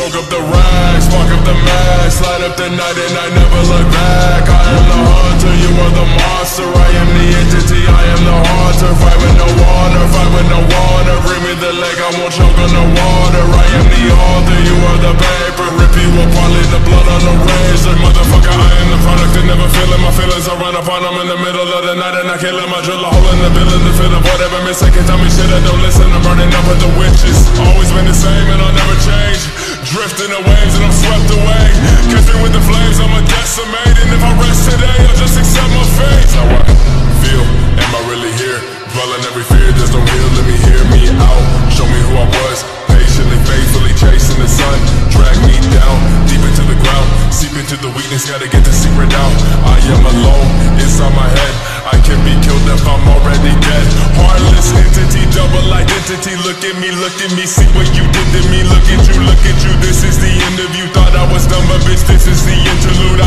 Soak up the rags, spark up the max. Light up the night and I never look back. I am the hunter, you are the monster. I am the entity, I am the haunter Fight with no water, fight with no water. Bring me the leg, I won't choke on the water. I am the author, you are the paper. Rip you apart, leave the blood on the razor. Motherfucker, I am the product and never feeling My feelings, I run upon them in the middle of the night And I kill them, I drill a hole in the building To fit up whatever mistake, tell me shit, I don't listen. I'm burning up with the witches. Always been the same and I'll never change Drifting the waves and I'm swept away. Catch me with the flames, I'm a decimate. And if I rest today, I'll just accept my fate. How I feel, am I really here? Dwelling every fear, there's no heal, let me hear me out. Show me who I was, patiently, faithfully chasing the sun. Drag me down, deep into the ground. Seep into the weakness, gotta get the secret out. I am alone, inside my head can be killed if I'm already dead. Heartless entity, double identity. Look at me, look at me, see what you did to me. Look at you, look at you, this is the end of you. Thought I was dumb, but bitch, this is the interlude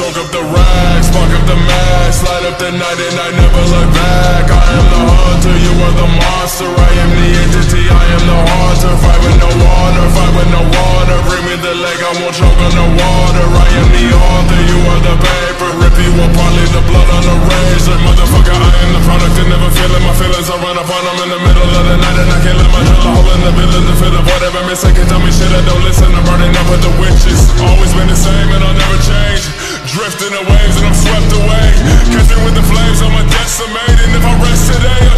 Soak up the rags, spark up the max, light up the night and I never look back. I am the hunter, you are the monster. I am the entity, I am the haunter. Fight with no water, fight with no water. Bring me the leg, I won't choke on the water. I am the author, you are the paper. Rip you apart, leave the blood on the razor. Motherfucker, I am the product and never feeling my feelings. I run upon them in the middle of the night and I can't let my drill hole in the building to fit up whatever mistake. Tell me shit, I don't listen. I'm burning up with the witches. Always been the same and I'll never change. Drifting the waves and I'm swept away. Catch me with the flames, I'm a decimate. And if I rest today,